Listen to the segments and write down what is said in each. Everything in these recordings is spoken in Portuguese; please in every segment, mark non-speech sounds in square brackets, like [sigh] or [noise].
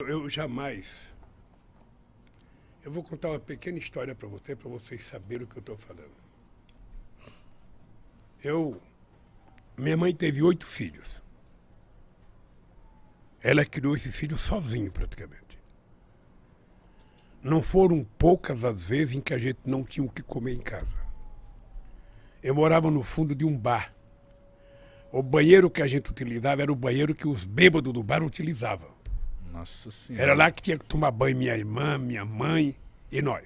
Eu jamais. Eu vou contar uma pequena história para você, para vocês saberem o que eu estou falando. Eu. Minha mãe teve oito filhos. Ela criou esses filhos sozinho, praticamente. Não foram poucas as vezes em que a gente não tinha o que comer em casa. Eu morava no fundo de um bar. O banheiro que a gente utilizava era o banheiro que os bêbados do bar utilizavam. Nossa senhora. Era lá que tinha que tomar banho minha irmã, minha mãe e nós.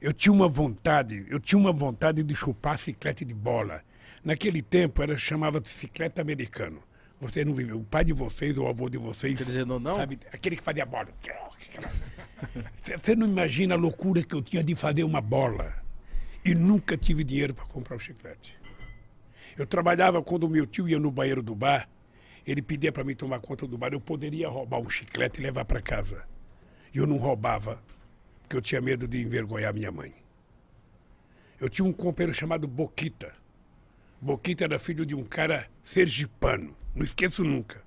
Eu tinha uma vontade, eu tinha uma vontade de chupar ciclete de bola. Naquele tempo era chamava de ciclete americano. Você não viveu, o pai de vocês ou o avô de vocês, Quer dizer, não, não? sabe, aquele que fazia bola. Você não imagina a loucura que eu tinha de fazer uma bola e nunca tive dinheiro para comprar o chiclete. Eu trabalhava quando meu tio ia no banheiro do bar, ele pedia para mim tomar conta do bar, eu poderia roubar um chiclete e levar para casa. E eu não roubava, porque eu tinha medo de envergonhar minha mãe. Eu tinha um companheiro chamado Boquita. Boquita era filho de um cara sergipano, não esqueço nunca.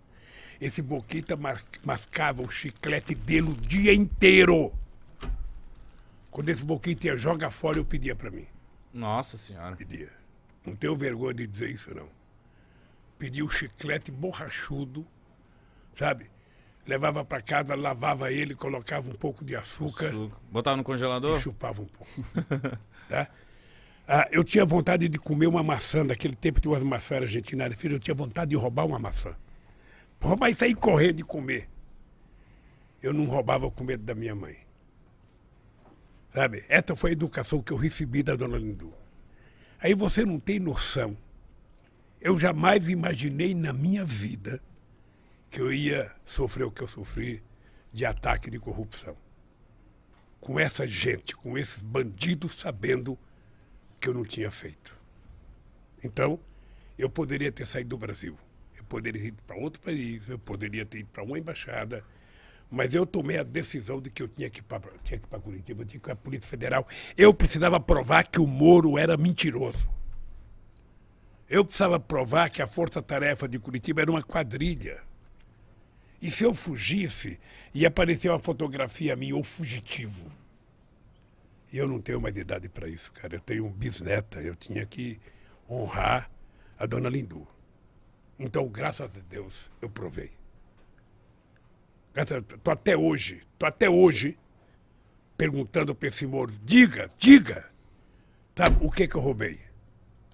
Esse Boquita mascava o chiclete dele o dia inteiro. Quando esse Boquita ia jogar fora, eu pedia para mim. Nossa senhora. Pedia. Não tenho vergonha de dizer isso, não. Pedia o chiclete borrachudo, sabe? Levava para casa, lavava ele, colocava um pouco de açúcar Suco. Botava no e congelador? chupava um pouco. [laughs] tá? Ah, eu tinha vontade de comer uma maçã, naquele tempo tinha umas maçãs argentinas, eu tinha vontade de roubar uma maçã. Roubar e sair correndo de comer. Eu não roubava com medo da minha mãe. Sabe? Essa foi a educação que eu recebi da dona Lindu. Aí você não tem noção. Eu jamais imaginei na minha vida que eu ia sofrer o que eu sofri de ataque de corrupção com essa gente, com esses bandidos sabendo que eu não tinha feito. Então, eu poderia ter saído do Brasil, eu poderia ter ido para outro país, eu poderia ter ido para uma embaixada, mas eu tomei a decisão de que eu tinha que ir para para Curitiba, eu tinha que ir para a Polícia Federal. Eu precisava provar que o Moro era mentiroso. Eu precisava provar que a Força Tarefa de Curitiba era uma quadrilha. E se eu fugisse e aparecer uma fotografia minha ou fugitivo? E eu não tenho mais idade para isso, cara. Eu tenho um bisneta, eu tinha que honrar a dona Lindu. Então, graças a Deus, eu provei. Tô até hoje, tô até hoje perguntando para esse Moro, diga, diga, tá, o que que eu roubei?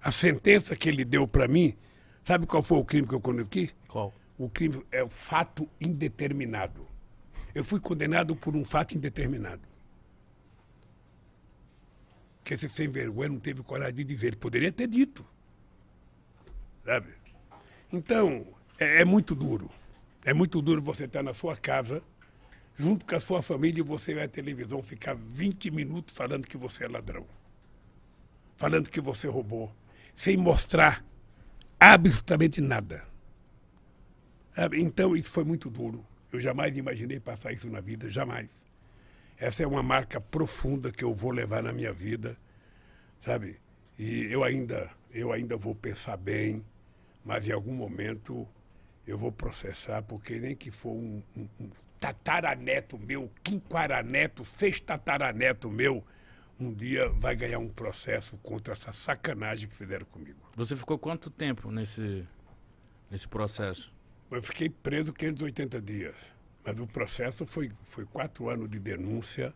A sentença que ele deu para mim, sabe qual foi o crime que eu cometi? Qual? O crime é o fato indeterminado. Eu fui condenado por um fato indeterminado. Que esse sem vergonha não teve coragem de dizer. Ele poderia ter dito. Sabe? Então, é, é muito duro. É muito duro você estar na sua casa, junto com a sua família, e você vai à televisão ficar 20 minutos falando que você é ladrão. Falando que você roubou. Sem mostrar absolutamente nada. Então, isso foi muito duro. Eu jamais imaginei passar isso na vida, jamais. Essa é uma marca profunda que eu vou levar na minha vida, sabe? E eu ainda, eu ainda vou pensar bem, mas em algum momento eu vou processar, porque nem que for um, um, um tataraneto meu, quinquaraneto, sextataraneto meu, um dia vai ganhar um processo contra essa sacanagem que fizeram comigo. Você ficou quanto tempo nesse, nesse processo? Eu fiquei preso 580 dias. Mas o processo foi, foi quatro anos de denúncia,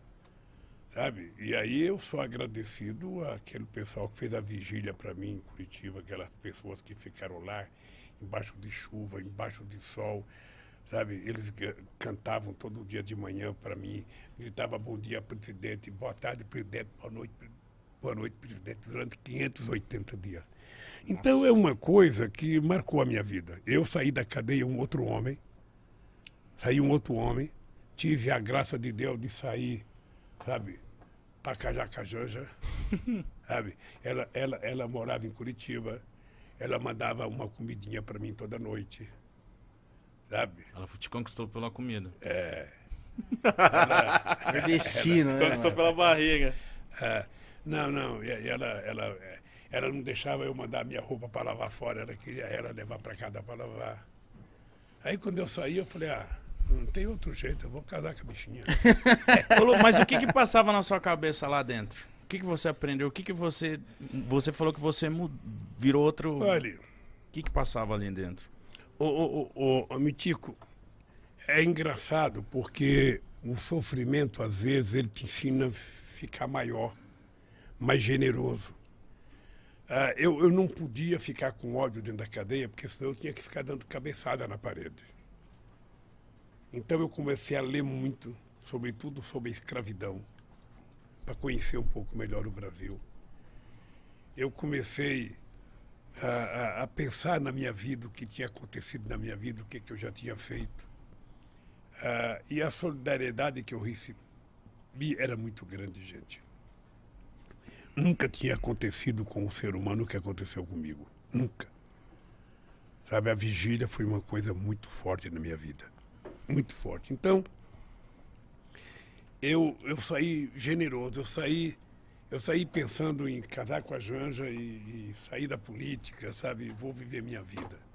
sabe? E aí eu sou agradecido àquele pessoal que fez a vigília para mim em Curitiba, aquelas pessoas que ficaram lá embaixo de chuva, embaixo de sol, sabe? Eles ca- cantavam todo dia de manhã para mim, gritavam bom dia, presidente, boa tarde, presidente, boa noite, boa noite, presidente, durante 580 dias. Então é uma coisa que marcou a minha vida. Eu saí da cadeia um outro homem, saí um outro homem, tive a graça de Deus de sair, sabe, para Cajacajanja, [laughs] sabe? Ela, ela, ela morava em Curitiba, ela mandava uma comidinha para mim toda noite, sabe? Ela te conquistou pela comida. [laughs] Nordestino, né? Conquistou mano? pela barriga. É, não, não, e- ela, ela, é, ela não deixava eu mandar minha roupa para lavar fora, ela queria ela levar para casa para lavar. Aí quando eu saí, eu falei, ah, Não tem outro jeito, eu vou casar com a bichinha. [laughs] Mas o que que passava na sua cabeça lá dentro? O que que você aprendeu? O que que você... Você falou que você mu- virou outro... Olha, O que que passava ali dentro? Ô, ô, ô, Mitico, é engraçado porque o sofrimento, às vezes, ele te ensina a ficar maior, mais generoso. Ah, eu, eu não podia ficar com ódio dentro da cadeia, porque senão eu tinha que ficar dando cabeçada na parede. Então eu comecei a ler muito, sobretudo sobre a escravidão, para conhecer um pouco melhor o Brasil. Eu comecei a, a- pensar na minha vida, o que tinha acontecido na minha vida, o que, que eu já tinha feito. Ah, e a solidariedade que eu recebi era muito grande, gente. Nunca tinha acontecido com um ser humano o que aconteceu comigo. Nunca. Sabe, a vigília foi uma coisa muito forte na minha vida. Muito forte. Então, eu, eu saí generoso, eu saí, eu saí pensando em casar com a Janja e, e sair da política, sabe? Vou viver minha vida.